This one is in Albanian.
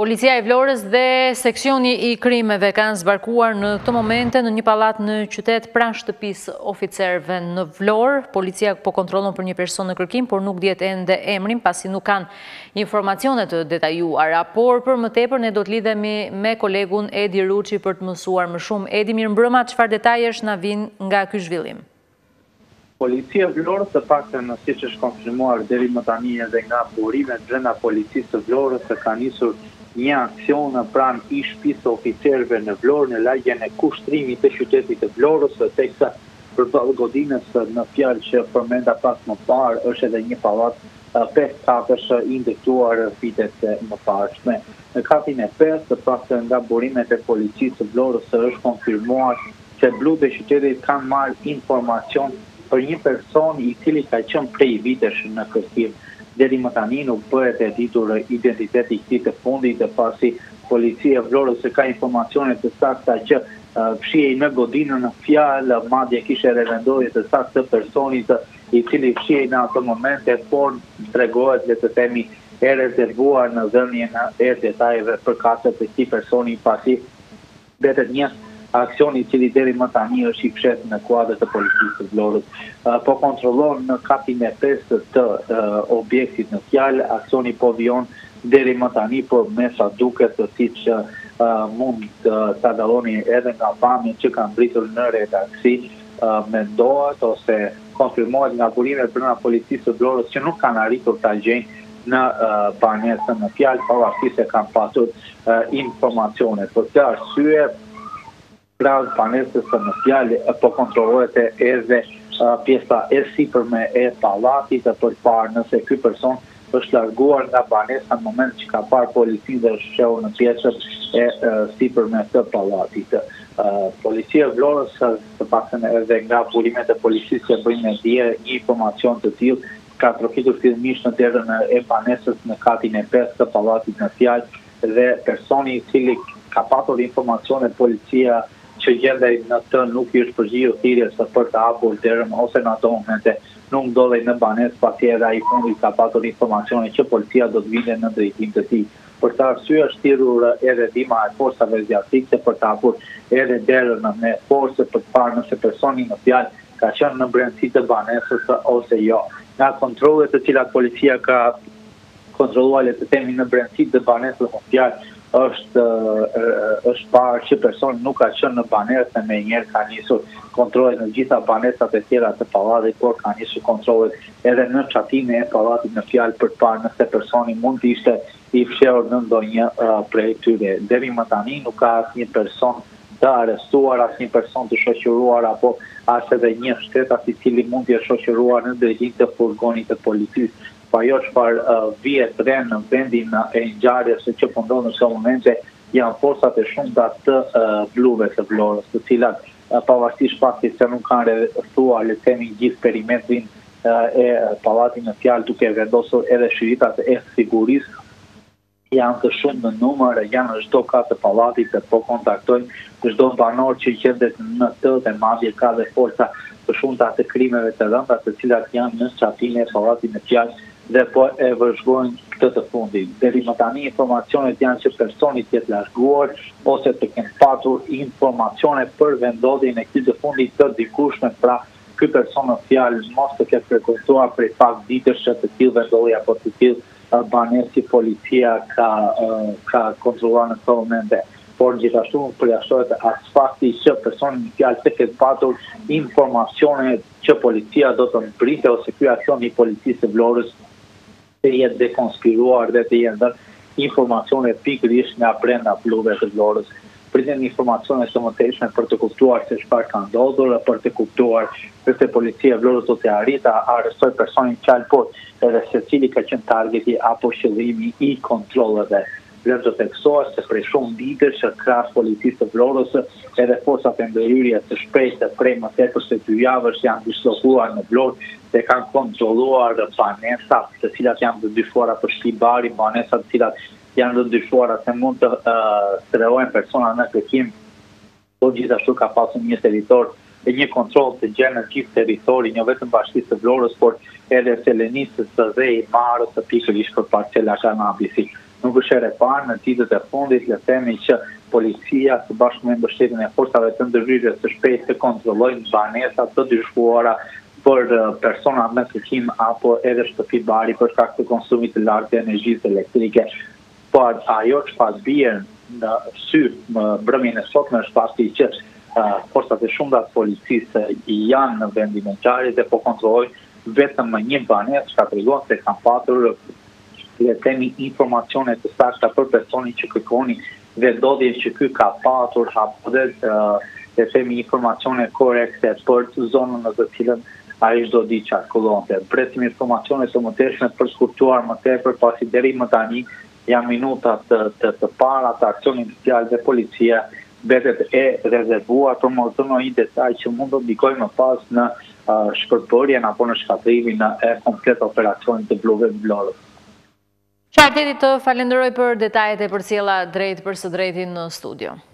Policia e Vlorës dhe seksioni i krimeve kanë zbarkuar në këto momente në një pallat në qytet pranë shtëpisë së oficerëve në Vlorë. Policia po kontrollon për një person në kërkim, por nuk dihet ende emrin pasi nuk kanë informacione të detajuara. Por për më tepër ne do të lidhemi me kolegun Edi Ruçi për të mësuar më shumë. Edi, mirëmbrëma, çfarë detajesh na vijnë nga ky zhvillim? Policia e Vlorës, të paktën siç është konfirmuar deri më tani edhe nga burimet brenda Policisë së Vlorës ka nisur një aksion pranë ish-shtëpisë së oficerëve në Vlorë në lagjen e Kushtrimit të qytetit të Vlorës, teksa përballë godinës në fjalë që përmenda pak më parë është edhe një pallat pesë katësh i ndërtuar vitet e mëparshme. Në katin e pestë, të paktën nga burimet e Policisë së Vlorës është konfirmuar se blutë e qytetit kanë marrë informacion për një person i cili ka qenë prej vitesh në kërkim. Deri më tani nuk bëhet e ditur identiteti i këtij të fundit dhe pasi Policia e Vlorës ka informacione të sakta që fshihej në godinën në fjalë, madje kishte edhe vendndodhje të saktë të personit i cili fshihej në ato momente, por tregohet le të themi e rezervuar në dhënien e detajeve përkatëse të këtij personi pasi Mbetet një aksion i cili deri më tani është i fshehtë në kuadër të Policisë së Vlorës. Po kontrollon në katin e pestë të objektit në fjalë. Aksioni po vijon deri më tani, por me sa duket, siç mund ta dalloni edhe nga pamjet që kanë mbritur në redaksi, mendohet ose konfirmohet nga burime brenda Policisë së Vlorës që nuk kanë arritur ta gjejnë Në banesën në fjalë, pavarësisht se kanë pasur informacione për këtë arsye, pranë banesës në fjalë po kontrollohet edhe pjesa e sipërme e pallatit për të parë nëse ky person është larguar nga banesa në moment që ka parë policinë dhe është fshehur në pjesën e sipërme të pallatit. Policia e Vlorës, të paktën edhe nga burimet e policisë që bëjnë me dije një informacion të tillë, ka trokitur fillimisht në derën e banesës në katin e pestë të pallatit në fjalë dhe personi i cili ka patur informacione policia që gjendej në të nuk i është përgjigjur thirrjes për të hapur derën ose në ato momente nuk ndodhej në banesë pasi edhe ai i fundit ka patur informacione që policia do të vinte në drejtim të tij. Për këtë arsye është thirrur edhe ndihma e forcave zjarrfikëse për të hapur edhe derën me forcë për të parë nëse personi në fjalë ka qenë në brendësi të banesës ose jo. Nga kontrollet të cilat policia ka kontrolluar le të themi në brendësi të banesës në fjalë është është parë që personi nuk ka qenë në banesë dhe menjëherë ka nisur kontrollet në gjitha banesat e tjera të pallatit, por ka nisur kontrollet Edhe në çatinë e pallatit në fjalë për të parë nëse personi mund të ishte i fshehur në ndonjë prej tyre. Deri më tani nuk ka asnjë person të arrestuar, asnjë person të shoqëruar apo as edhe një shtetas i cili mund të jetë shoqëruar në drejtim të furgonit të policisë. Po ajo çfarë vihet re në vendin e ngjarjes që po ndodh në këto momente janë forcat e shumta të bluve të Vlorës, të cilat Pavarësisht faktit se nuk kanë rrethuar le të themi gjithë perimetrin e pallatit në fjalë duke vendosur edhe shiritat e sigurisë, janë të shumë në numër, janë në çdo kat të pallatit dhe po kontaktojnë çdo banor që gjendet në të dhe madje ka dhe forca të shumta të krimeve të rënda të cilat janë në çatinë e pallatit në fjalë dhe po e vëzhgojnë këtë të fundit. Deri më tani informacionet janë që personi të jetë larguar ose të kenë patur informacione për vendndodhjen e këtij të fundit të dikurshme, pra ky person në fjalë mos të ketë frekuentuar prej pak ditësh që të tillë vendndodhje apo të tillë banesë që policia ka ka kontrolluar në këto momente. Por gjithashtu nuk përjashtohet as fakti që personi në fjalë të ketë patur informacione që policia do të mbrinte ose ky aksion i policisë së Vlorës të jetë dekonspiruar dhe të jenë dhënë informacione pikërisht nga brenda bluve të Vlorës. Priten informacione të mëtejshme për të kuptuar se çfarë ka ndodhur dhe për të kuptuar nëse policia e Vlorës do të arrijë ta arrestojë personin në fjalë por edhe se cili ka qenë targeti apo qëllimi i kontrolleve Vlen të theksohet se prej shumë ditësh që krahas Policisë së Vlorës edhe Forcat e Ndërhyrjes së Shpejtë prej më tepër se dy javësh janë dislokuar në Vlorë dhe kanë kontrolluar banesat të cilat janë të dyshuara për shpi bari, banesa të cilat janë të dyshuara se mund të strehojnë persona në kërkim. por gjithashtu ka pasur një territor dhe një kontroll të gjerë në gjithë territorin, jo vetëm bashkisë së Vlorës, por edhe Selenicës dhe Himarës pikërisht për parcela kanabisi. Nuk është hera e parë në ditët e fundit, le të themi që policia së bashku me mbështetjen e forcave të ndërhyrjes së shpejtë të kontrollojnë banesa të dyshuara për persona në kërkim apo edhe shtëpi bari për shkak të konsumit të lartë të energjisë elektrike. Por ajo çfarë bie në sy në mbrëmjen e sotme është fakti që forcat e shumta të policisë janë në vendin e ngjarjes dhe po kontrollojnë vetëm një banesë, çka tregon se kanë patur le të themi informacione të sakta për personin që kërkonin dhe ndodhjen që ky ka patur apo dhe le të themi informacione korrekte për zonën në të cilën ai çdo ditë qarkullonte. Presim informacione të mëtejshme për të kuptuar më tepër, pasi deri më tani janë minuta të, të, të para të aksionit në fjalë dhe policia mbetet e rezervuar për mos dhënë ndonjë detaj që mund të ndikojë më pas në uh, shpërbërjen apo në shkatërrimin e komplet operacionit të bluve në Vlorë. Qarteti të falënderoj për detajet e përcjella drejtpërsëdrejti në studio.